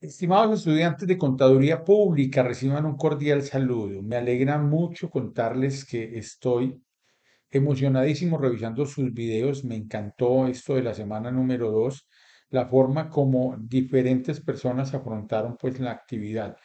Estimados estudiantes de Contaduría Pública, reciban un cordial saludo. Me alegra mucho contarles que estoy emocionadísimo revisando sus videos. Me encantó esto de la semana número 2, la forma como diferentes personas afrontaron pues la actividad.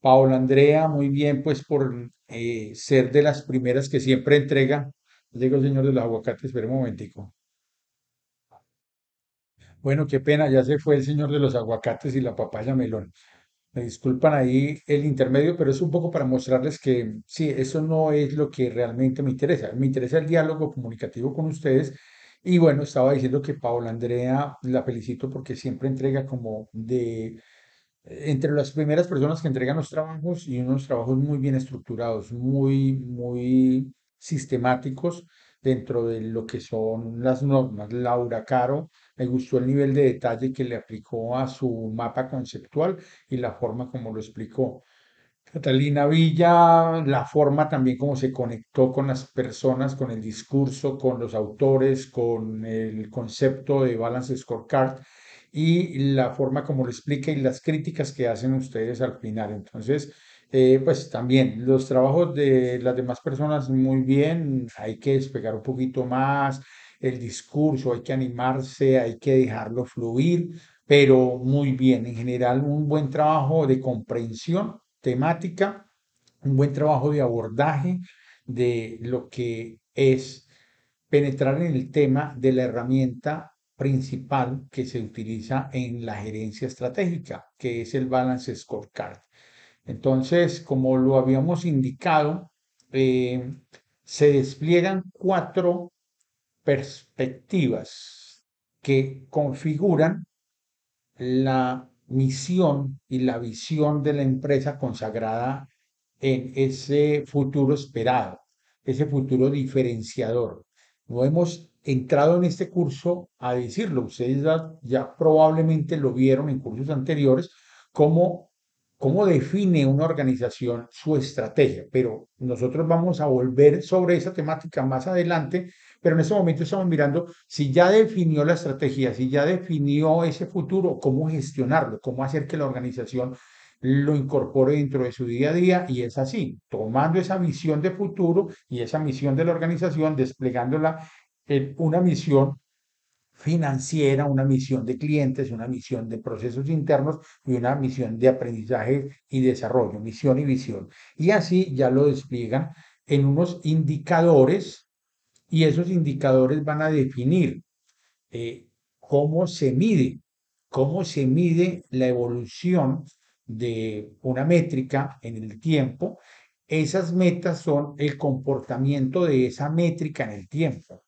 Paola Andrea, muy bien pues por eh, ser de las primeras que siempre entrega. El señor de los aguacates, espera un momentico. Bueno, qué pena, ya se fue el señor de los aguacates y la papaya melón. Me disculpan ahí el intermedio, pero es un poco para mostrarles que sí, eso no es lo que realmente me interesa. Me interesa el diálogo comunicativo con ustedes. Y bueno, estaba diciendo que Paola Andrea la felicito porque siempre entrega como de entre las primeras personas que entregan los trabajos y unos trabajos muy bien estructurados, muy, muy sistemáticos dentro de lo que son las normas. Laura Caro, me gustó el nivel de detalle que le aplicó a su mapa conceptual y la forma como lo explicó. Catalina Villa, la forma también como se conectó con las personas, con el discurso, con los autores, con el concepto de Balance Scorecard y la forma como lo explica y las críticas que hacen ustedes al final. Entonces, eh, pues también los trabajos de las demás personas muy bien, hay que despegar un poquito más el discurso, hay que animarse, hay que dejarlo fluir, pero muy bien, en general un buen trabajo de comprensión temática, un buen trabajo de abordaje de lo que es penetrar en el tema de la herramienta principal que se utiliza en la gerencia estratégica, que es el Balance Scorecard. Entonces, como lo habíamos indicado, eh, se despliegan cuatro perspectivas que configuran la misión y la visión de la empresa consagrada en ese futuro esperado, ese futuro diferenciador. No hemos entrado en este curso a decirlo, ustedes ya, probablemente lo vieron en cursos anteriores, cómo, cómo define una organización su estrategia, pero nosotros vamos a volver sobre esa temática más adelante, pero en este momento estamos mirando si ya definió la estrategia, si ya definió ese futuro, cómo gestionarlo, cómo hacer que la organización lo incorpore dentro de su día a día y es así, tomando esa visión de futuro y esa misión de la organización, desplegándola en una misión financiera, una misión de clientes, una misión de procesos internos y una misión de aprendizaje y desarrollo, misión y visión. Y así ya lo despliegan en unos indicadores y esos indicadores van a definir eh, cómo se mide, cómo se mide la evolución de una métrica en el tiempo. Esas metas son el comportamiento de esa métrica en el tiempo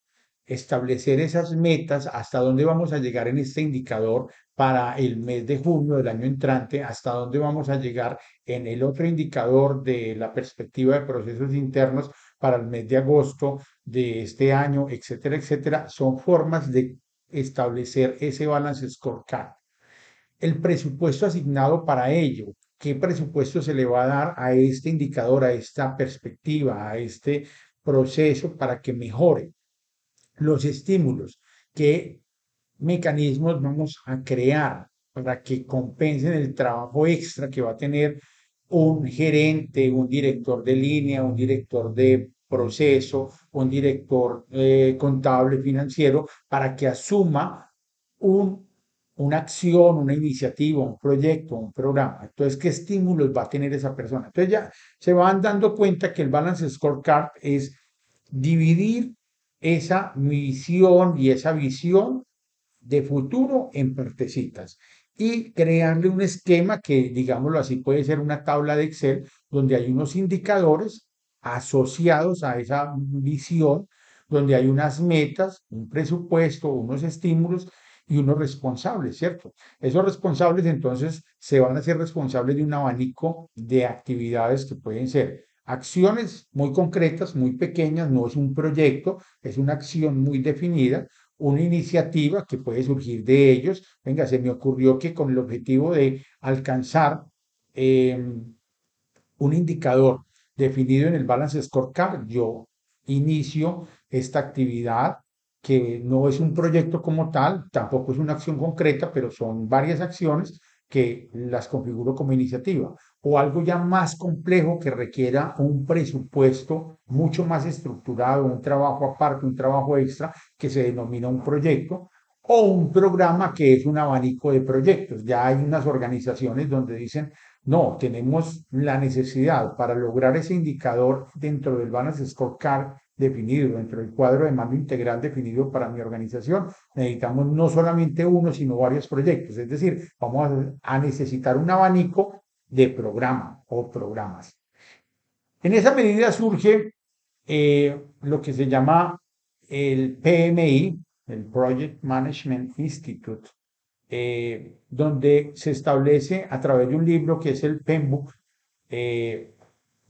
establecer esas metas, hasta dónde vamos a llegar en este indicador para el mes de junio del año entrante, hasta dónde vamos a llegar en el otro indicador de la perspectiva de procesos internos para el mes de agosto de este año, etcétera, etcétera, son formas de establecer ese balance scorecard. El presupuesto asignado para ello, qué presupuesto se le va a dar a este indicador, a esta perspectiva, a este proceso para que mejore los estímulos, qué mecanismos vamos a crear para que compensen el trabajo extra que va a tener un gerente, un director de línea, un director de proceso, un director eh, contable financiero, para que asuma un, una acción, una iniciativa, un proyecto, un programa. Entonces, ¿qué estímulos va a tener esa persona? Entonces ya se van dando cuenta que el Balance Scorecard es dividir esa misión y esa visión de futuro en partecitas y crearle un esquema que, digámoslo así, puede ser una tabla de Excel donde hay unos indicadores asociados a esa visión, donde hay unas metas, un presupuesto, unos estímulos y unos responsables, ¿cierto? Esos responsables entonces se van a ser responsables de un abanico de actividades que pueden ser acciones muy concretas, muy pequeñas, no es un proyecto, es una acción muy definida, una iniciativa que puede surgir de ellos. Venga, se me ocurrió que con el objetivo de alcanzar em, un indicador definido en el Balance Scorecard, yo inicio esta actividad que no es un proyecto como tal, tampoco es una acción concreta, pero son varias acciones que las configuro como iniciativa o algo ya más complejo que requiera un presupuesto mucho más estructurado, un trabajo aparte, un trabajo extra que se denomina un proyecto o un programa que es un abanico de proyectos. Ya hay unas organizaciones donde dicen, no, tenemos la necesidad para lograr ese indicador dentro del Balance Scorecard definido, dentro del cuadro de mando integral definido para mi organización, necesitamos no solamente uno, sino varios proyectos. Es decir, vamos a, necesitar un abanico de programa o programas. En esa medida surge eh, lo que se llama el PMI, el Project Management Institute, eh, donde se establece a través de un libro que es el PEMBOK, eh,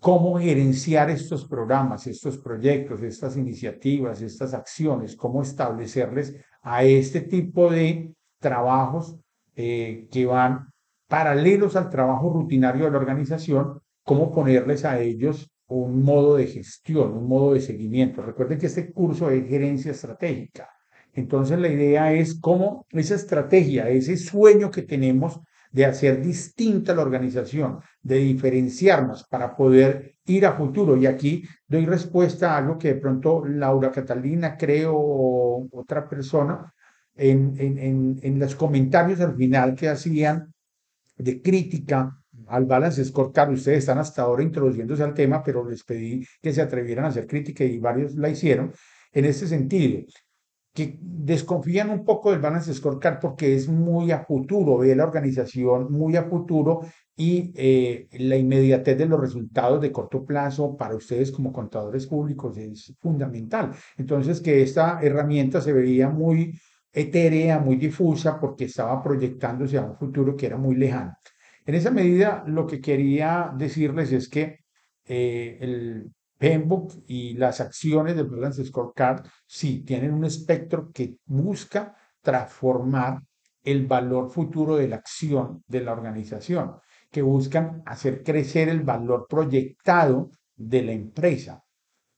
cómo gerenciar estos programas, estos proyectos, estas iniciativas, estas acciones, cómo establecerles a este tipo de trabajos eh, que van paralelos al trabajo rutinario de la organización, cómo ponerles a ellos un modo de gestión, un modo de seguimiento. Recuerden que este curso es gerencia estratégica. Entonces la idea es cómo esa estrategia, ese sueño que tenemos de hacer distinta la organización, de diferenciarnos para poder ir a futuro. Y aquí doy respuesta a algo que de pronto Laura Catalina, creo, o otra persona, en, en, en, los comentarios al final que hacían de crítica al balance scorecard. Ustedes están hasta ahora introduciéndose al tema, pero les pedí que se atrevieran a hacer crítica y varios la hicieron. En ese sentido, que desconfían un poco del balance scorecard porque es muy a futuro, ve la organización muy a futuro y eh, la inmediatez de los resultados de corto plazo para ustedes como contadores públicos es fundamental. Entonces, que esta herramienta se veía muy etérea, muy difusa, porque estaba proyectándose a un futuro que era muy lejano. En esa medida, lo que quería decirles es que eh, el Pembroke y las acciones del Balance Scorecard sí tienen un espectro que busca transformar el valor futuro de la acción de la organización, que buscan hacer crecer el valor proyectado de la empresa,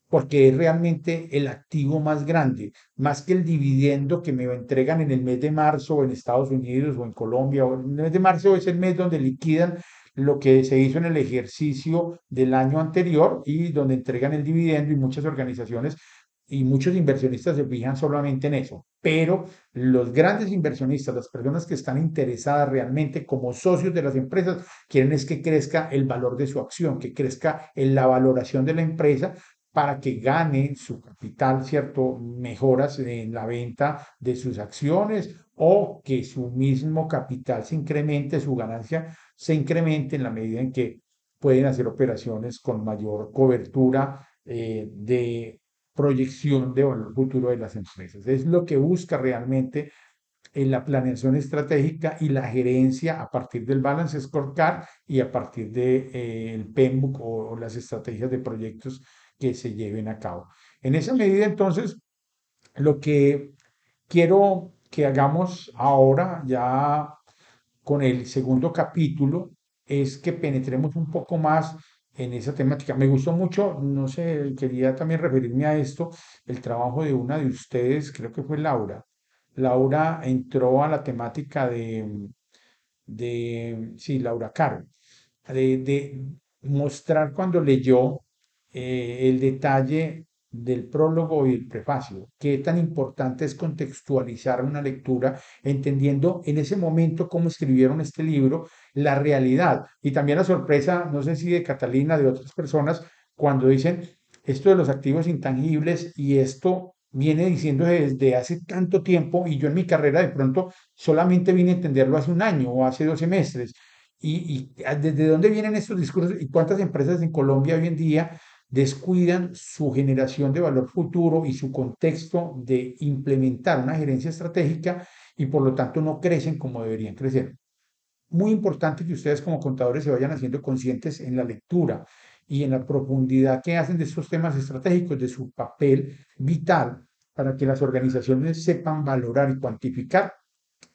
porque es realmente el activo más grande, más que el dividendo que me entregan en el mes de marzo en Estados Unidos o en Colombia, o en el mes de marzo es el mes donde liquidan lo que se hizo en el ejercicio del año anterior y donde entregan el dividendo y muchas organizaciones y muchos inversionistas se fijan solamente en eso. Pero los grandes inversionistas, las personas que están interesadas realmente como socios de las empresas, quieren es que crezca el valor de su acción, que crezca en la valoración de la empresa para que gane su capital, ¿cierto? Mejoras en la venta de sus acciones o que su mismo capital se incremente, su ganancia se incremente en la medida en que pueden hacer operaciones con mayor cobertura eh, de proyección de valor futuro de las empresas. Es lo que busca realmente en la planeación estratégica y la gerencia a partir del Balance Scorecard y a partir del de, eh, PEMBOK o, las estrategias de proyectos que se lleven a cabo. En esa medida, entonces, lo que quiero que hagamos ahora, ya con el segundo capítulo es que penetremos un poco más en esa temática. Me gustó mucho, no sé, quería también referirme a esto, el trabajo de una de ustedes, creo que fue Laura. Laura entró a la temática de, de sí, Laura Caro, de, de mostrar cuando leyó eh, el detalle del prólogo y el prefacio. Qué tan importante es contextualizar una lectura, entendiendo en ese momento cómo escribieron este libro, la realidad y también la sorpresa, no sé si de Catalina, de otras personas, cuando dicen esto de los activos intangibles y esto viene diciendo desde hace tanto tiempo y yo en mi carrera de pronto solamente vine a entenderlo hace un año o hace dos semestres. Y, y desde dónde vienen estos discursos y cuántas empresas en Colombia hoy en día descuidan su generación de valor futuro y su contexto de implementar una gerencia estratégica y por lo tanto no crecen como deberían crecer. Muy importante que ustedes como contadores se vayan haciendo conscientes en la lectura y en la profundidad que hacen de estos temas estratégicos, de su papel vital para que las organizaciones sepan valorar y cuantificar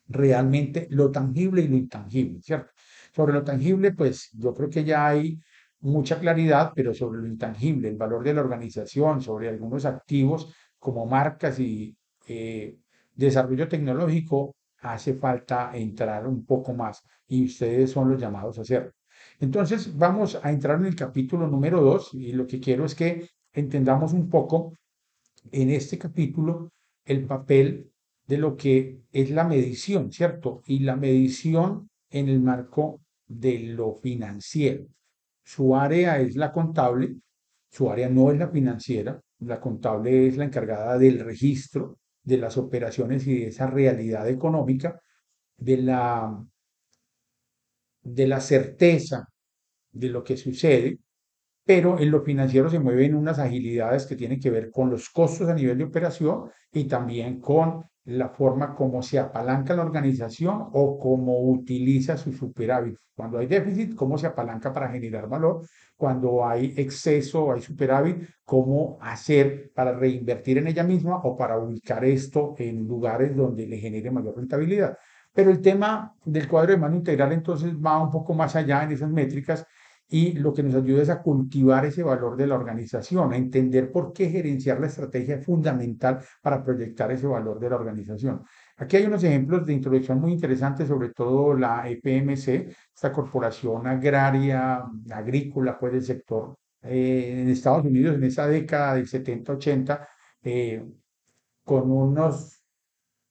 realmente lo tangible y lo intangible, ¿cierto? Sobre lo tangible, pues yo creo que ya hay mucha claridad, pero sobre lo intangible, el valor de la organización, sobre algunos activos como marcas y eh, desarrollo tecnológico, hace falta entrar un poco más y ustedes son los llamados a hacerlo. Entonces, vamos a entrar en el capítulo número 2 y lo que quiero es que entendamos un poco en este capítulo el papel de lo que es la medición, ¿cierto? Y la medición en el marco de lo financiero. Su área es la contable, su área no es la financiera, la contable es la encargada del registro de las operaciones y de esa realidad económica, de la, de la certeza de lo que sucede, pero en lo financiero se mueven unas agilidades que tienen que ver con los costos a nivel de operación y también con la forma como se apalanca la organización o cómo utiliza su superávit. Cuando hay déficit, cómo se apalanca para generar valor. Cuando hay exceso o hay superávit, cómo hacer para reinvertir en ella misma o para ubicar esto en lugares donde le genere mayor rentabilidad. Pero el tema del cuadro de mano integral entonces va un poco más allá en esas métricas y lo que nos ayuda es a cultivar ese valor de la organización, a entender por qué gerenciar la estrategia es fundamental para proyectar ese valor de la organización. Aquí hay unos ejemplos de introducción muy interesantes, sobre todo la EPMC, esta corporación agraria, agrícola, pues del sector eh, en Estados Unidos en esa década del 70-80, eh, con unos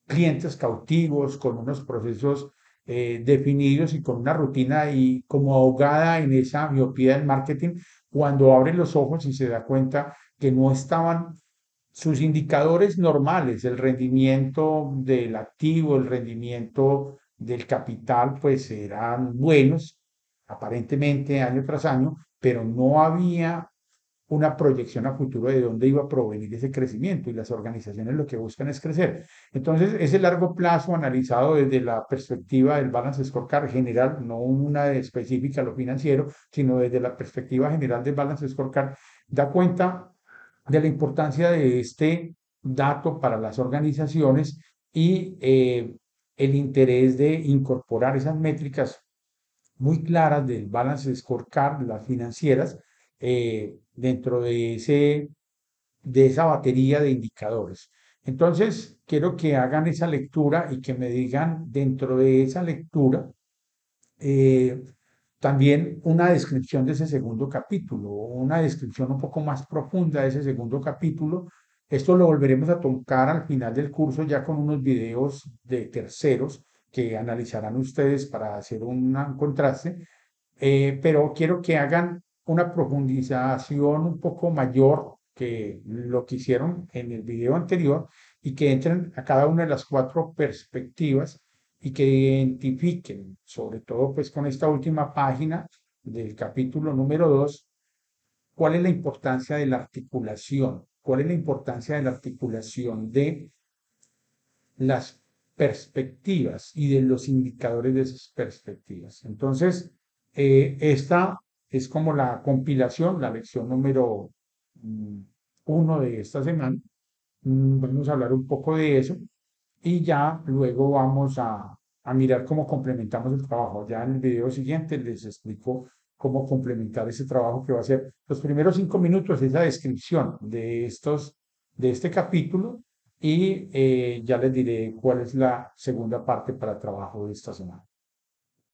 clientes cautivos, con unos procesos eh, definidos y con una rutina y como ahogada en esa miopía del marketing, cuando abre los ojos y se da cuenta que no estaban sus indicadores normales, el rendimiento del activo, el rendimiento del capital, pues eran buenos, aparentemente año tras año, pero no había una proyección a futuro de dónde iba a provenir ese crecimiento y las organizaciones lo que buscan es crecer. Entonces, ese largo plazo analizado desde la perspectiva del balance scorecard general, no una específica a lo financiero, sino desde la perspectiva general del balance scorecard, da cuenta de la importancia de este dato para las organizaciones y eh, el interés de incorporar esas métricas muy claras del balance scorecard, las financieras, eh, dentro de, ese, de esa batería de indicadores. Entonces, quiero que hagan esa lectura y que me digan dentro de esa lectura eh, también una descripción de ese segundo capítulo, una descripción un poco más profunda de ese segundo capítulo. Esto lo volveremos a tocar al final del curso ya con unos videos de terceros que analizarán ustedes para hacer un contraste, eh, pero quiero que hagan una profundización un poco mayor que lo que hicieron en el video anterior y que entren a cada una de las cuatro perspectivas y que identifiquen, sobre todo pues con esta última página del capítulo número 2, cuál es la importancia de la articulación, cuál es la importancia de la articulación de las perspectivas y de los indicadores de esas perspectivas. Entonces, eh, esta es como la compilación, la lección número mm, uno de esta semana. Mm, vamos a hablar un poco de eso y ya luego vamos a, a mirar cómo complementamos el trabajo. Ya en el video siguiente les explico cómo complementar ese trabajo que va a ser los primeros cinco minutos, esa descripción de, estos, de este capítulo y eh, ya les diré cuál es la segunda parte para el trabajo de esta semana.